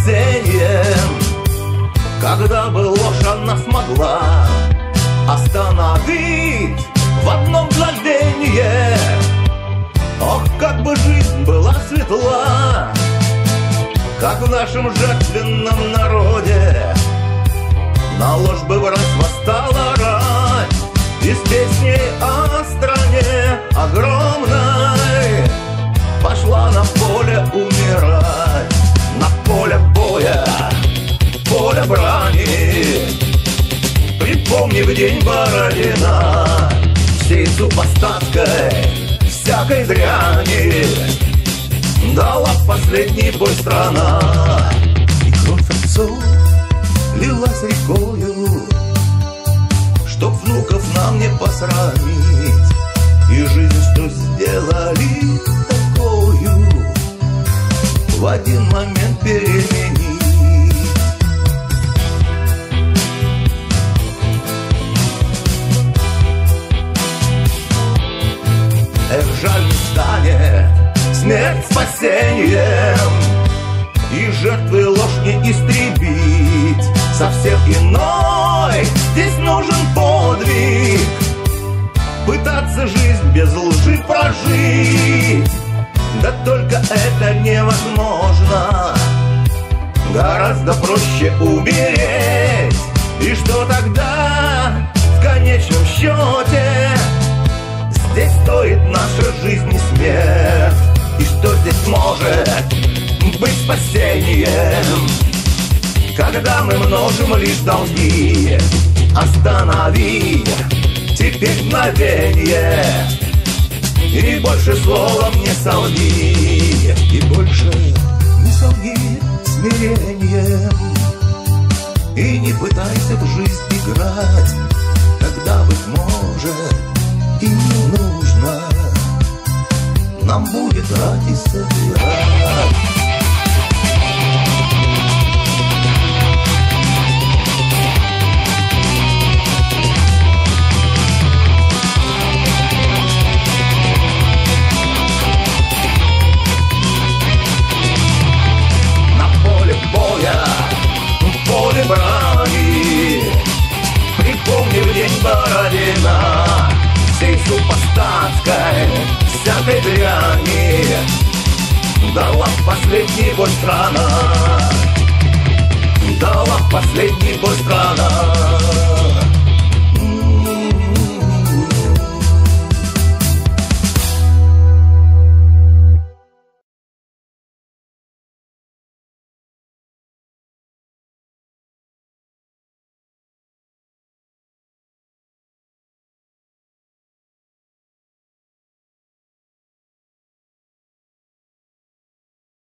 сцене Когда бы ложь она смогла Остановить в одном мгновенье, Ох, как бы жизнь была светла Как в нашем жертвенном народе. На ложь бы в раз восстала рать Припомнив день Бородина Всей супостатской всякой дряни Дала последний бой страна. И кровь отцов лилась рекою Чтоб внуков нам не посрамить. И жизнь что сделали такую В один момент переменить смерть спасением. И жертвы ложь не истребить. Совсем иной здесь нужен подвиг. Пытаться жизнь без лжи прожить. Да только это невозможно. Гораздо проще умереть. И что тогда в конечном счете? Здесь стоит наша жизнь спасением Когда мы множим лишь долги Останови теперь мгновенье И больше словом не солги И больше не солги смирением. И не пытайся в жизнь играть Когда, быть может, и не нужно. Нам будет ради собирать Бородина. Всей супостатской, всякой дряни Дала последний бой страна. Дала последний бой страна